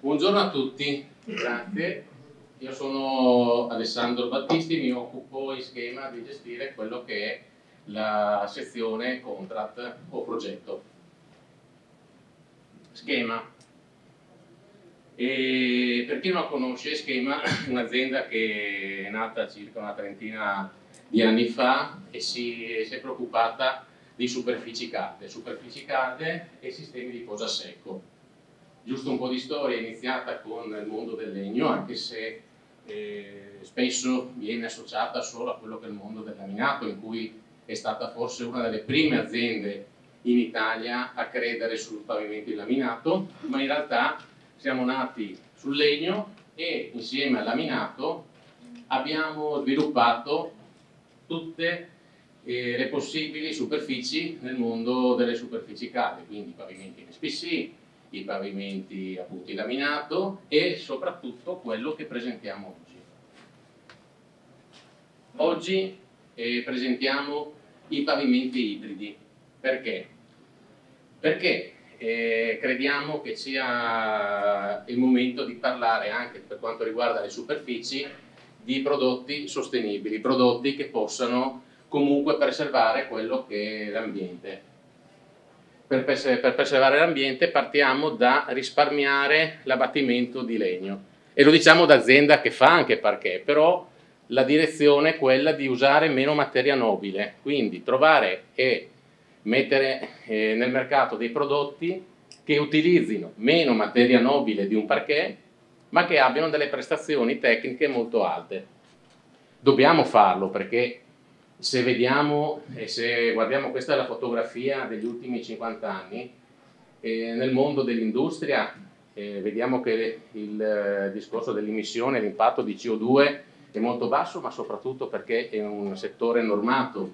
Buongiorno a tutti, grazie. Io sono Alessandro Battisti, mi occupo in schema di gestire quello che è la sezione contract o progetto. Schema. E per chi non conosce Schema, è un'azienda che è nata circa una trentina di anni fa e si, si è preoccupata di superfici calde, superfici calde e sistemi di posa secco giusto un po' di storia, è iniziata con il mondo del legno, anche se eh, spesso viene associata solo a quello che è il mondo del laminato, in cui è stata forse una delle prime aziende in Italia a credere sul pavimento in laminato, ma in realtà siamo nati sul legno e insieme al laminato abbiamo sviluppato tutte eh, le possibili superfici nel mondo delle superfici calde, quindi pavimenti in SPC, i pavimenti appunto in laminato e soprattutto quello che presentiamo oggi. Oggi eh, presentiamo i pavimenti ibridi. Perché? Perché eh, crediamo che sia il momento di parlare anche per quanto riguarda le superfici di prodotti sostenibili, prodotti che possano comunque preservare quello che è l'ambiente per, preservare l'ambiente partiamo da risparmiare l'abbattimento di legno e lo diciamo d'azienda che fa anche parquet, però la direzione è quella di usare meno materia nobile, quindi trovare e mettere eh, nel mercato dei prodotti che utilizzino meno materia nobile di un parquet, ma che abbiano delle prestazioni tecniche molto alte. Dobbiamo farlo perché se vediamo e se guardiamo questa è la fotografia degli ultimi 50 anni eh, nel mondo dell'industria eh, vediamo che il eh, discorso dell'emissione l'impatto di CO2 è molto basso ma soprattutto perché è un settore normato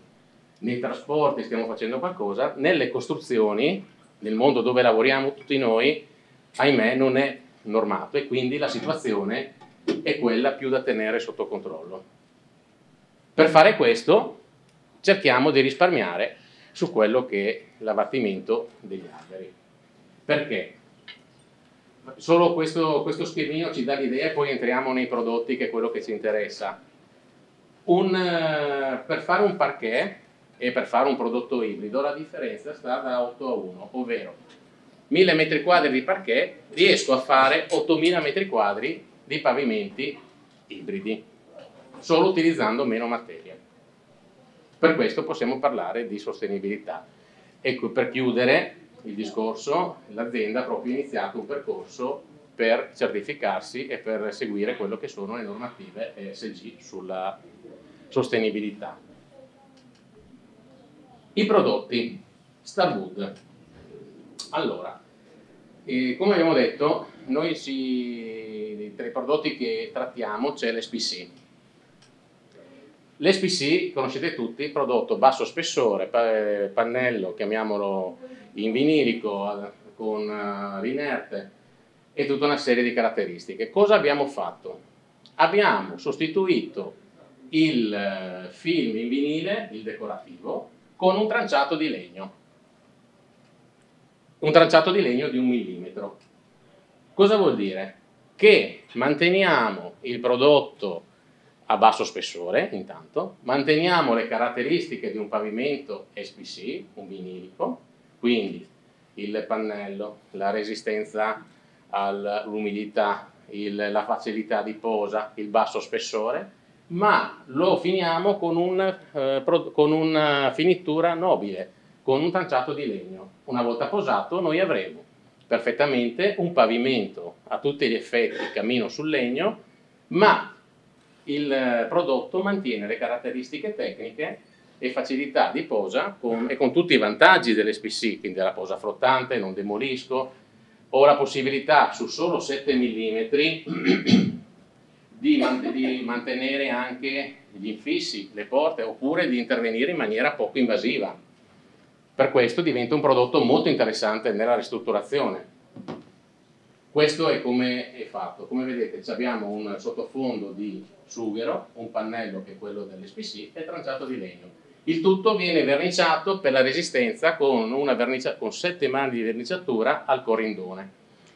nei trasporti stiamo facendo qualcosa nelle costruzioni nel mondo dove lavoriamo tutti noi ahimè non è normato e quindi la situazione è quella più da tenere sotto controllo per fare questo cerchiamo di risparmiare su quello che è l'abbattimento degli alberi. Perché? Solo questo, questo schemino ci dà l'idea e poi entriamo nei prodotti che è quello che ci interessa. Un, eh, per fare un parquet e per fare un prodotto ibrido la differenza sta da 8 a 1, ovvero 1000 metri quadri di parquet riesco a fare 8000 metri quadri di pavimenti ibridi solo utilizzando meno materia. Per questo possiamo parlare di sostenibilità. Ecco, per chiudere il discorso, l'azienda ha proprio iniziato un percorso per certificarsi e per seguire quello che sono le normative ESG sulla sostenibilità. I prodotti Starwood. Allora, eh, come abbiamo detto, noi si, tra i prodotti che trattiamo c'è l'SPC, L'SPC, conoscete tutti, prodotto basso spessore, pannello, chiamiamolo in vinilico, con uh, l'inerte e tutta una serie di caratteristiche. Cosa abbiamo fatto? Abbiamo sostituito il uh, film in vinile, il decorativo, con un tranciato di legno. Un tranciato di legno di un millimetro. Cosa vuol dire? Che manteniamo il prodotto a basso spessore intanto, manteniamo le caratteristiche di un pavimento SPC, un vinilico, quindi il pannello, la resistenza all'umidità, la facilità di posa, il basso spessore, ma lo finiamo con, un, eh, con una finitura nobile, con un tranciato di legno. Una volta posato noi avremo perfettamente un pavimento a tutti gli effetti cammino sul legno, ma il eh, prodotto mantiene le caratteristiche tecniche e facilità di posa con, e con tutti i vantaggi dell'SPC, quindi della posa flottante, non demolisco, ho la possibilità su solo 7 mm di, man di mantenere anche gli infissi, le porte, oppure di intervenire in maniera poco invasiva. Per questo diventa un prodotto molto interessante nella ristrutturazione. Questo è come è fatto. Come vedete abbiamo un sottofondo di sughero, un pannello che è quello dell'SPC e tranciato di legno. Il tutto viene verniciato per la resistenza con, con 7 mani di verniciatura al corindone.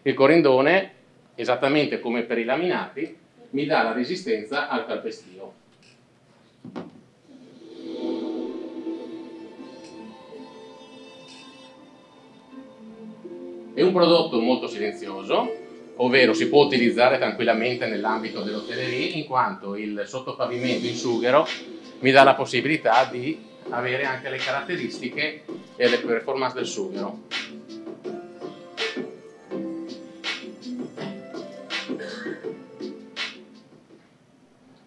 Il corindone esattamente come per i laminati, mi dà la resistenza al calpestio. È un prodotto molto silenzioso, ovvero si può utilizzare tranquillamente nell'ambito dell'hotellerie in quanto il sottopavimento in sughero mi dà la possibilità di avere anche le caratteristiche e le performance del sughero.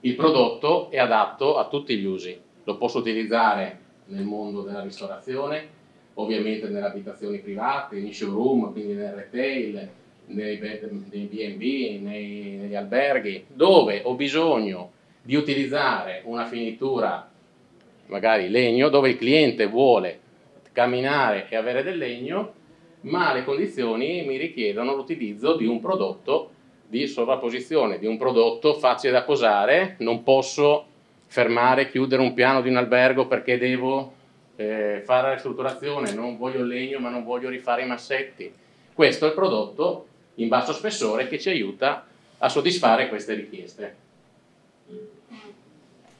Il prodotto è adatto a tutti gli usi, lo posso utilizzare nel mondo della ristorazione, ovviamente nelle abitazioni private, in showroom, quindi nel retail, nei B&B, negli alberghi, dove ho bisogno di utilizzare una finitura, magari legno, dove il cliente vuole camminare e avere del legno, ma le condizioni mi richiedono l'utilizzo di un prodotto di sovrapposizione, di un prodotto facile da posare, non posso fermare, chiudere un piano di un albergo perché devo eh, fare la ristrutturazione, non voglio legno ma non voglio rifare i massetti. Questo è il prodotto in basso spessore che ci aiuta a soddisfare queste richieste.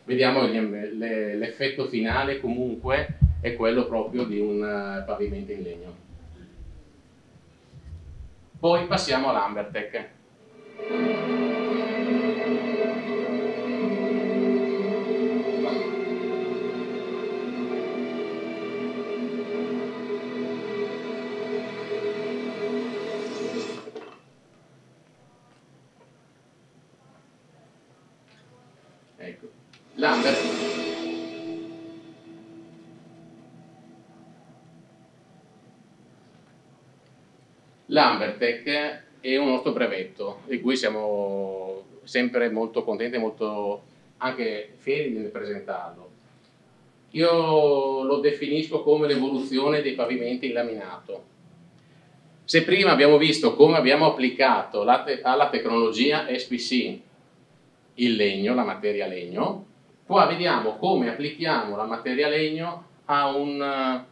Vediamo l'effetto finale comunque è quello proprio di un eh, pavimento in legno. Poi passiamo all'Ambertech. Lambert. Lambertech è un nostro brevetto di cui siamo sempre molto contenti e molto anche fieri di presentarlo. Io lo definisco come l'evoluzione dei pavimenti in laminato. Se prima abbiamo visto come abbiamo applicato alla tecnologia SPC il legno, la materia legno, qua vediamo come applichiamo la materia legno a un,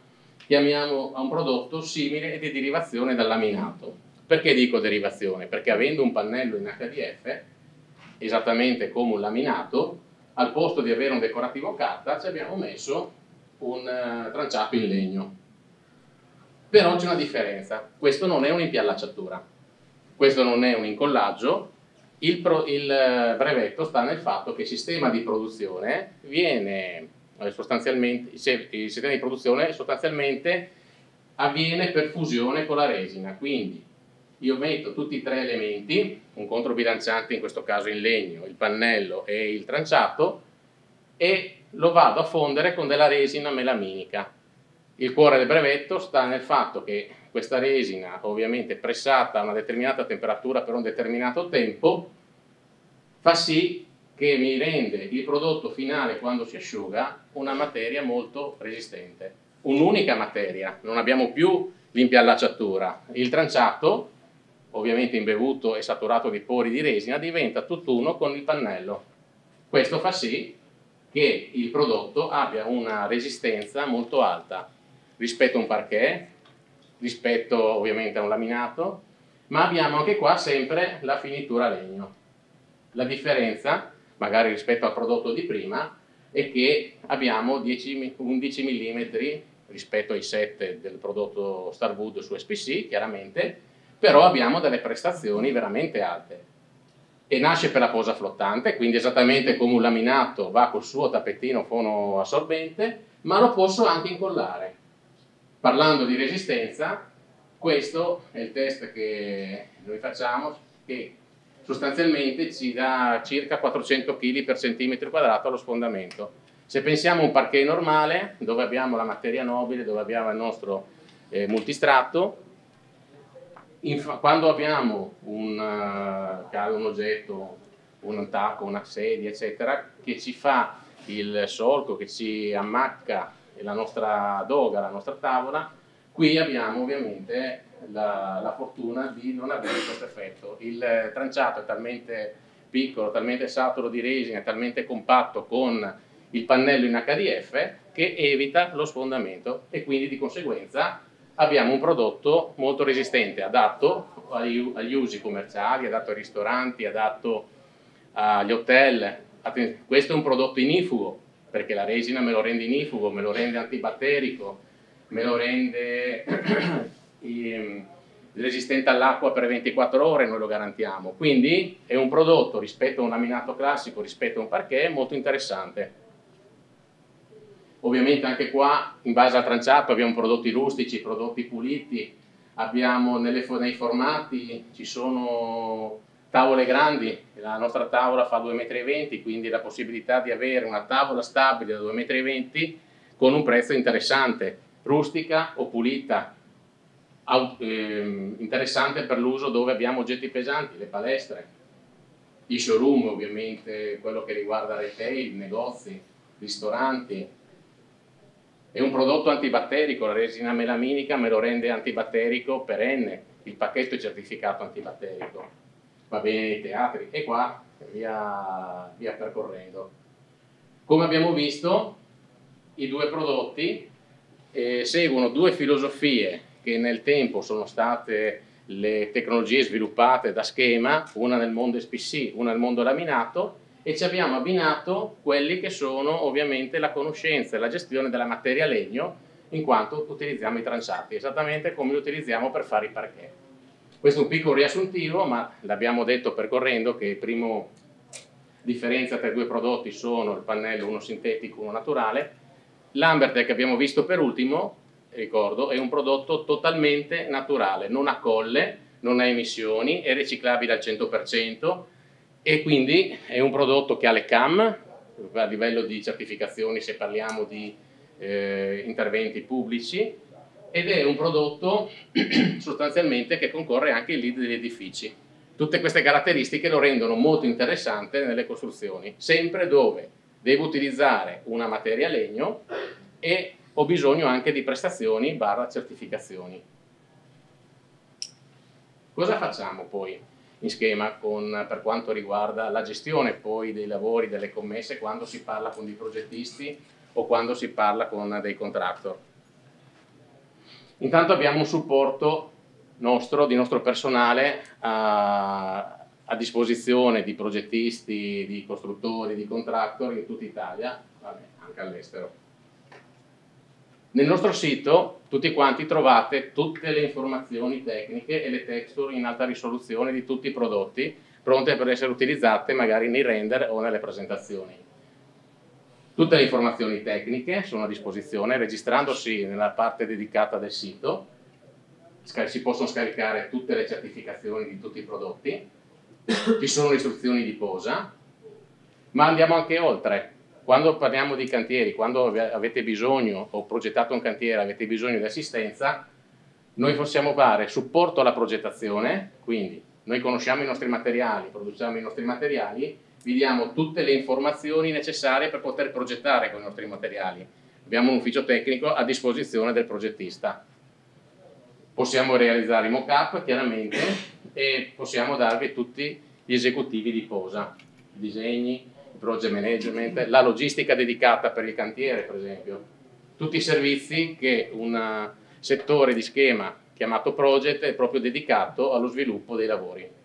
chiamiamo, a un prodotto simile e di derivazione dal laminato. Perché dico derivazione? Perché avendo un pannello in HDF, esattamente come un laminato, al posto di avere un decorativo carta ci abbiamo messo un uh, tranciato in legno. Però c'è una differenza, questo non è un'impiallacciatura, questo non è un incollaggio, il, pro, il, eh, brevetto sta nel fatto che il sistema di produzione viene eh, sostanzialmente, il sistema di produzione sostanzialmente avviene per fusione con la resina, quindi io metto tutti e tre elementi, un controbilanciante in questo caso in legno, il pannello e il tranciato, e lo vado a fondere con della resina melaminica. Il cuore del brevetto sta nel fatto che questa resina, ovviamente pressata a una determinata temperatura per un determinato tempo, fa sì che mi rende il prodotto finale quando si asciuga una materia molto resistente. Un'unica materia, non abbiamo più l'impiallacciatura. Il tranciato ovviamente imbevuto e saturato di pori di resina, diventa tutt'uno con il pannello. Questo fa sì che il prodotto abbia una resistenza molto alta rispetto a un parquet, rispetto ovviamente a un laminato, ma abbiamo anche qua sempre la finitura legno. La differenza, magari rispetto al prodotto di prima, è che abbiamo 10, 11 mm rispetto ai 7 del prodotto Starwood su SPC, chiaramente, però abbiamo delle prestazioni veramente alte. E nasce per la posa flottante, quindi esattamente come un laminato va col suo tappetino fono assorbente, ma lo posso anche incollare. Parlando di resistenza, questo è il test che noi facciamo, che sostanzialmente ci dà circa 400 kg per centimetro quadrato allo sfondamento. Se pensiamo a un parquet normale, dove abbiamo la materia nobile, dove abbiamo il nostro eh, multistrato, quando abbiamo un, uh, un oggetto, un tacco, una sedia, eccetera, che ci fa il solco, che ci ammacca la nostra doga, la nostra tavola, qui abbiamo ovviamente la, la fortuna di non avere questo effetto. Il tranciato è talmente piccolo, talmente saturo di resina, talmente compatto con il pannello in HDF che evita lo sfondamento e quindi di conseguenza abbiamo un prodotto molto resistente, adatto agli usi commerciali, adatto ai ristoranti, adatto agli hotel. Questo è un prodotto inifugo, perché la resina me lo rende inifugo, me lo rende antibatterico, me lo rende ehm, resistente all'acqua per 24 ore, noi lo garantiamo. Quindi è un prodotto rispetto a un laminato classico, rispetto a un parquet, molto interessante. Ovviamente anche qua, in base al tranciato, abbiamo prodotti rustici, prodotti puliti, abbiamo nelle, nei formati, ci sono tavole grandi, la nostra tavola fa 2,20 m, quindi la possibilità di avere una tavola stabile da 2,20 m con un prezzo interessante, rustica o pulita, ehm, interessante per l'uso dove abbiamo oggetti pesanti, le palestre, i showroom ovviamente, quello che riguarda retail, negozi, ristoranti, è un prodotto antibatterico, la resina melaminica me lo rende antibatterico perenne, il pacchetto è certificato antibatterico, va bene nei teatri e qua via, via percorrendo. Come abbiamo visto, i due prodotti eh, seguono due filosofie che nel tempo sono state le tecnologie sviluppate da schema, una nel mondo SPC, una nel mondo laminato, e ci abbiamo abbinato quelli che sono ovviamente la conoscenza e la gestione della materia legno in quanto utilizziamo i tranciati, esattamente come li utilizziamo per fare i parquet. Questo è un piccolo riassuntivo, ma l'abbiamo detto percorrendo che il primo differenza tra i due prodotti sono il pannello uno sintetico, uno naturale. L'Ambertech che abbiamo visto per ultimo, ricordo, è un prodotto totalmente naturale, non ha colle, non ha emissioni, è riciclabile al 100%, e quindi è un prodotto che ha le CAM a livello di certificazioni se parliamo di eh, interventi pubblici ed è un prodotto sostanzialmente che concorre anche ai lead degli edifici. Tutte queste caratteristiche lo rendono molto interessante nelle costruzioni, sempre dove devo utilizzare una materia legno e ho bisogno anche di prestazioni barra certificazioni. Cosa facciamo poi? in schema con, per quanto riguarda la gestione poi dei lavori, delle commesse, quando si parla con dei progettisti o quando si parla con dei contractor. Intanto abbiamo un supporto nostro, di nostro personale a, a disposizione di progettisti, di costruttori, di contractor in tutta Italia, vabbè, anche all'estero. Nel nostro sito tutti quanti trovate tutte le informazioni tecniche e le texture in alta risoluzione di tutti i prodotti pronte per essere utilizzate magari nei render o nelle presentazioni. Tutte le informazioni tecniche sono a disposizione registrandosi nella parte dedicata del sito, si possono scaricare tutte le certificazioni di tutti i prodotti, ci sono le istruzioni di posa, ma andiamo anche oltre, quando parliamo di cantieri, quando avete bisogno o progettato un cantiere, avete bisogno di assistenza, noi possiamo fare supporto alla progettazione, quindi noi conosciamo i nostri materiali, produciamo i nostri materiali, vi diamo tutte le informazioni necessarie per poter progettare con i nostri materiali. Abbiamo un ufficio tecnico a disposizione del progettista. Possiamo realizzare i mock-up chiaramente e possiamo darvi tutti gli esecutivi di posa, disegni, project management, la logistica dedicata per il cantiere per esempio, tutti i servizi che un settore di schema chiamato project è proprio dedicato allo sviluppo dei lavori.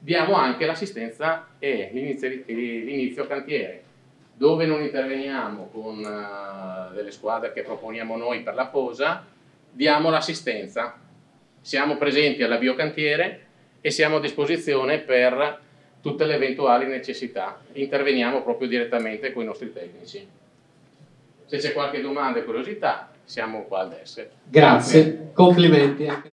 Diamo anche l'assistenza e l'inizio cantiere, dove non interveniamo con uh, delle squadre che proponiamo noi per la posa, diamo l'assistenza. Siamo presenti all'avvio cantiere e siamo a disposizione per tutte le eventuali necessità. Interveniamo proprio direttamente con i nostri tecnici. Se c'è qualche domanda e curiosità, siamo qua desk. Grazie, Grazie. complimenti.